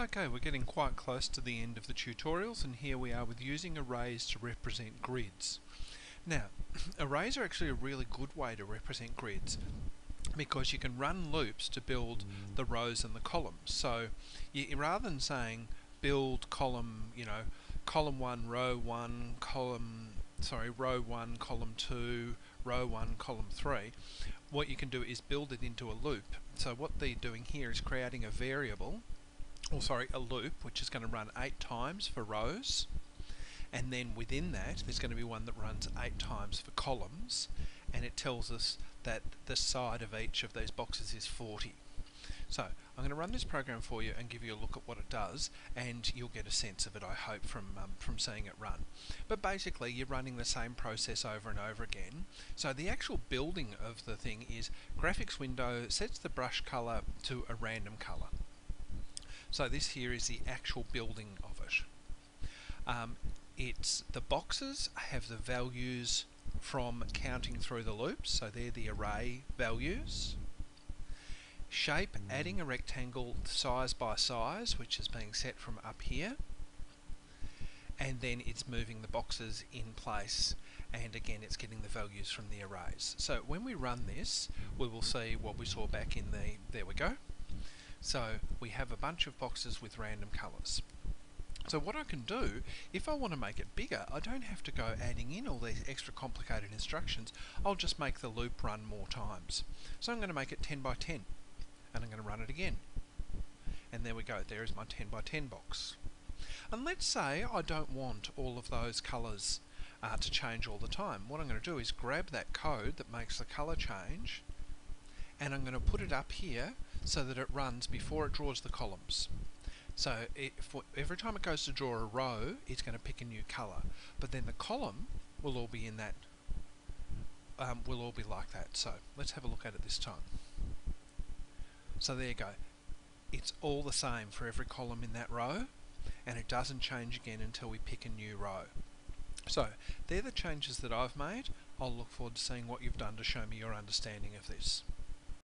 Okay, we're getting quite close to the end of the tutorials and here we are with using arrays to represent grids. Now, arrays are actually a really good way to represent grids because you can run loops to build the rows and the columns. So you, rather than saying build column, you know, column 1, row 1, column, sorry, row 1, column 2, row 1, column 3, what you can do is build it into a loop. So what they're doing here is creating a variable or sorry, a loop which is going to run eight times for rows and then within that there's going to be one that runs eight times for columns and it tells us that the side of each of those boxes is 40. So I'm going to run this program for you and give you a look at what it does and you'll get a sense of it I hope from, um, from seeing it run. But basically you're running the same process over and over again. So the actual building of the thing is graphics window sets the brush color to a random color. So this here is the actual building of it. Um, it's the boxes have the values from counting through the loops, so they're the array values. Shape, adding a rectangle size by size, which is being set from up here. And then it's moving the boxes in place and again it's getting the values from the arrays. So when we run this, we will see what we saw back in the, there we go, so we have a bunch of boxes with random colours. So what I can do, if I want to make it bigger, I don't have to go adding in all these extra complicated instructions. I'll just make the loop run more times. So I'm going to make it 10 by 10 and I'm going to run it again. And there we go, there is my 10 by 10 box. And let's say I don't want all of those colours uh, to change all the time. What I'm going to do is grab that code that makes the colour change and I'm going to put it up here so that it runs before it draws the columns. So it, every time it goes to draw a row, it's going to pick a new colour. But then the column will all be in that, um, will all be like that. So let's have a look at it this time. So there you go. It's all the same for every column in that row, and it doesn't change again until we pick a new row. So they're the changes that I've made. I'll look forward to seeing what you've done to show me your understanding of this.